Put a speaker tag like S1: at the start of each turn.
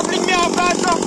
S1: обратно.